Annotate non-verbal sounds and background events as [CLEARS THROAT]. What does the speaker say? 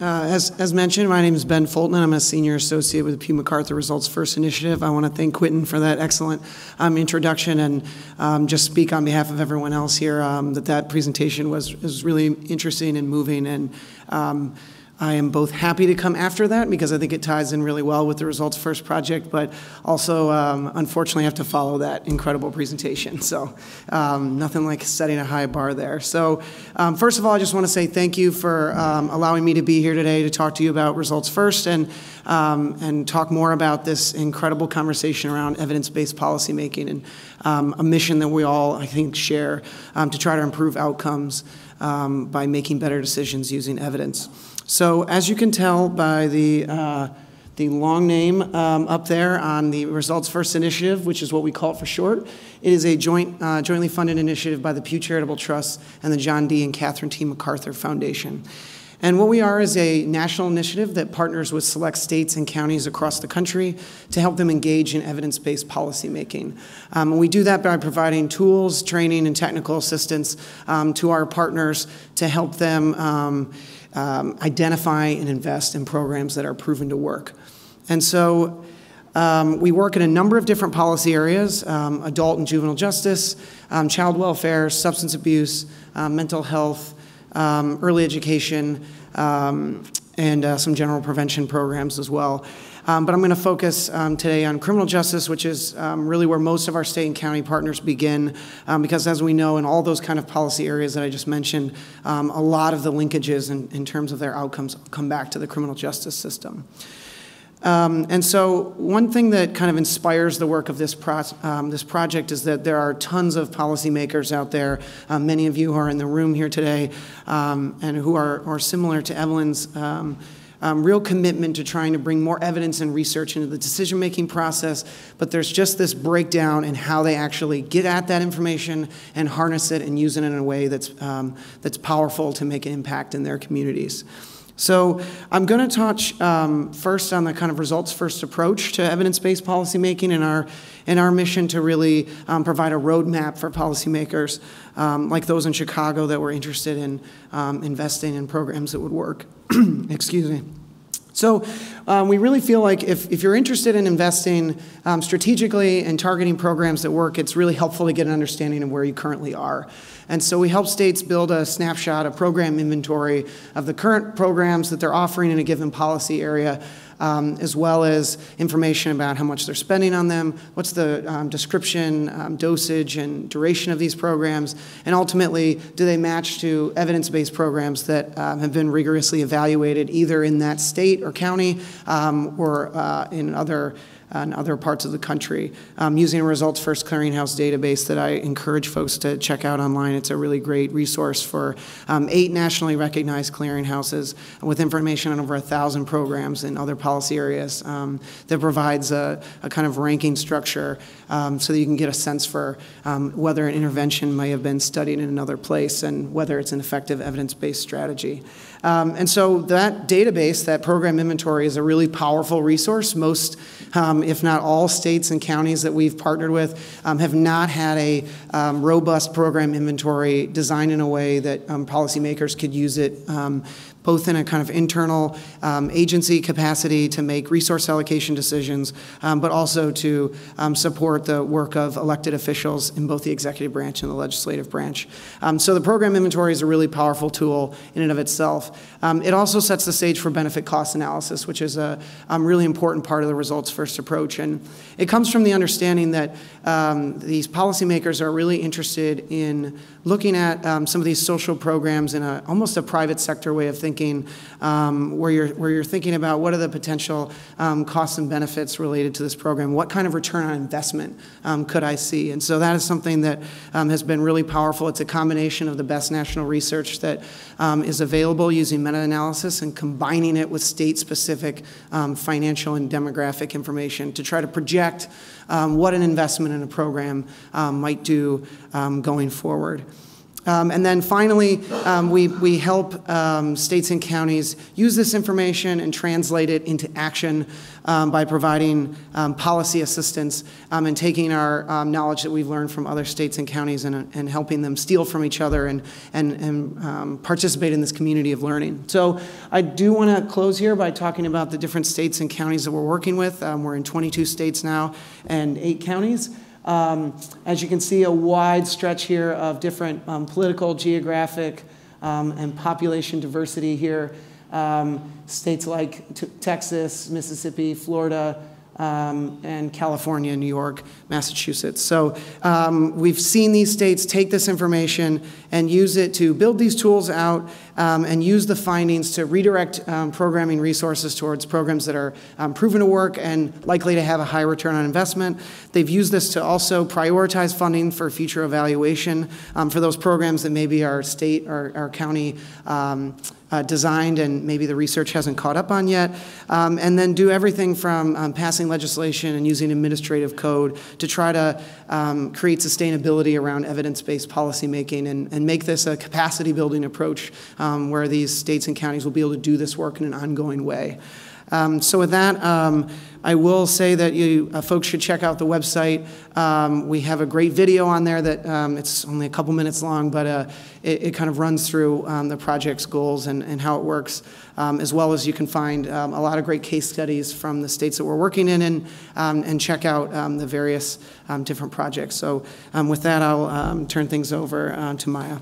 Uh, as, as mentioned, my name is Ben Fulton. I'm a senior associate with the Pew MacArthur Results First Initiative. I want to thank Quinton for that excellent um, introduction and um, just speak on behalf of everyone else here um, that that presentation was, was really interesting and moving and um, I am both happy to come after that because I think it ties in really well with the Results First project, but also um, unfortunately have to follow that incredible presentation. [LAUGHS] So um, nothing like setting a high bar there. So um, first of all, I just want to say thank you for um, allowing me to be here today to talk to you about Results First and um, and talk more about this incredible conversation around evidence-based policymaking and um, a mission that we all, I think, share to try to improve outcomes by making better decisions using evidence. So as you can tell by the, uh, the long name um, up there on the Results First Initiative, which is what we call it for short, it is a joint, uh, jointly funded initiative by the Pew Charitable Trust and the John D. and Catherine T. MacArthur Foundation. And what we are is a national initiative that partners with select states and counties across the country to help them engage in evidence based policymaking. Um, and we do that by providing tools, training, and technical assistance um, to our partners to help them. Um, um, identify and invest in programs that are proven to work. And so um, we work in a number of different policy areas um, adult and juvenile justice, um, child welfare, substance abuse, um, mental health, um, early education, and uh, some general prevention programs as well. Um, but I'm going to focus um, today on criminal justice, which is um, really where most of our state and county partners begin, um, because as we know, in all those kind of policy areas that I just mentioned, um, a lot of the linkages in, in terms of their outcomes come back to the criminal justice system. Um, and so, one thing that kind of inspires the work of this, um, this project is that there are tons of policymakers out there, um, many of you who are in the room here today, um, and who are, are similar to Evelyn's um, real commitment to trying to bring more evidence and research into the decision making process, but there's just this breakdown in how they actually get at that information and harness it and use it in a way that's, um, that's powerful to make an impact in their communities. So I'm going to touch um, first on the kind of results first approach to evidence-based policymaking and our and our mission to really um, provide a roadmap for policymakers um, like those in Chicago that were interested in um, investing in programs that would work. [CLEARS THROAT] Excuse me. So um, we really feel like if, if you're interested in investing um, strategically and targeting programs that work, it's really helpful to get an understanding of where you currently are. And so we help states build a snapshot, a program inventory of the current programs that they're offering in a given policy area um, as well as information about how much they're spending on them, what's the um, description, um, dosage, and duration of these programs, and ultimately, do they match to evidence based programs that um, have been rigorously evaluated either in that state or county um, or uh, in other and other parts of the country um, using a results first clearinghouse database that I encourage folks to check out online. It's a really great resource for um, eight nationally recognized clearinghouses with information on over a thousand programs in other policy areas um, that provides a, a, kind of ranking structure um, so that you can get a sense for um, whether an intervention may have been studied in another place and whether it's an effective evidence-based strategy. Um, and so that database, that program inventory, is a really powerful resource. Most, um, if not all, states and counties that we've partnered with um, have not had a um, robust program inventory designed in a way that um, policymakers could use it um, both in a kind of internal um, agency capacity to make resource allocation decisions, um, but also to um, support the work of elected officials in both the executive branch and the legislative branch. Um, so the program inventory is a really powerful tool in and of itself. Um, it also sets the stage for benefit cost analysis, which is a really important part of the results first approach. And it comes from the understanding that these policymakers are really interested in looking at some of these social programs in a, almost a private sector way of thinking thinking, um, where, you're, where you're thinking about what are the potential um, costs and benefits related to this program? What kind of return on investment um, could I see? And so that is something that um, has been really powerful. It's a combination of the best national research that um, is available using meta-analysis and combining it with state-specific financial and demographic information to try to project what an investment in a program might do going forward. Um, And then finally, um, we, we help um, states and counties use this information and translate it into action um, by providing um, policy assistance um, and taking our knowledge that we've learned from other states and counties and, and helping them steal from each other and, and, and participate in this community of learning. So I do want to close here by talking about the different states and counties that we're working with. We're in 22 states now and eight counties. Um, As you can see, a wide stretch here of different um, political, geographic, um, and population diversity here. Um, States like Texas, Mississippi, Florida, um, and California, New York, Massachusetts. So um, we've seen these states take this information and use it to build these tools out um, and use the findings to redirect um, programming resources towards programs that are um, proven to work and likely to have a high return on investment. They've used this to also prioritize funding for future evaluation um, for those programs that maybe our state or our county uh, designed and maybe the research hasn't caught up on yet, um, and then do everything from um, passing legislation and using administrative code to try to um, create sustainability around evidence-based policymaking and, and make this a capacity building approach um, where these states and counties will be able to do this work in an ongoing way. Um, so with that, um, I will say that you uh, folks should check out the website. Um, we have a great video on there that um, it's only a couple minutes long, but uh, it, it kind of runs through um, the project's goals and, and how it works, um, as well as you can find a lot of great case studies from the states that we're working in and, and check out the various different projects. So with that, I'll turn things over uh, to Maya.